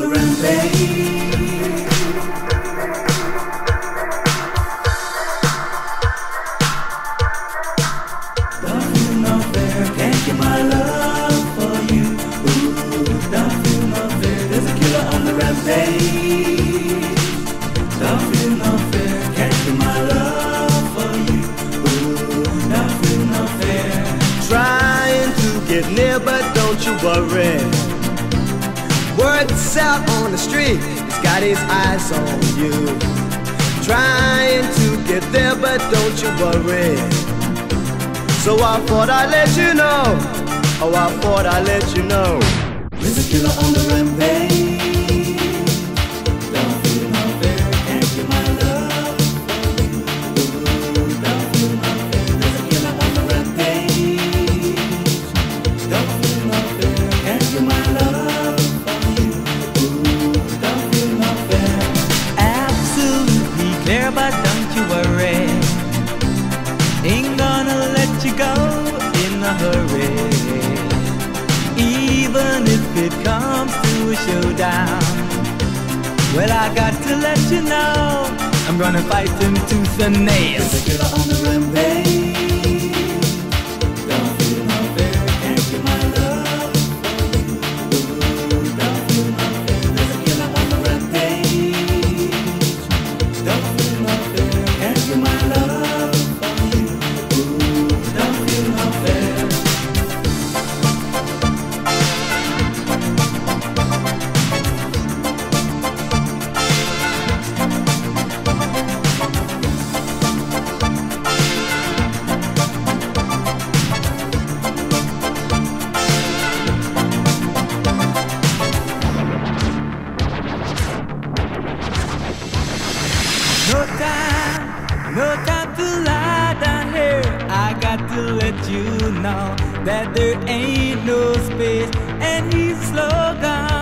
rampage. Don't feel can't get my love for you. Ooh, don't feel there's a killer on the rampage. Don't feel can't get my love for you. Ooh, don't feel. Trying to get near, but don't you worry. Out on the street, he's got his eyes on you. Trying to get there, but don't you worry. So I thought I'd let you know. Oh, I thought I'd let you know. There's a killer on the rampage. Clear, but don't you worry. Ain't gonna let you go in a hurry. Even if it comes to a showdown. Well, I got to let you know, I'm gonna fight him tooth and nail. A killer on the rampage. No time to lie down here. I got to let you know that there ain't no space, and he's slow gone.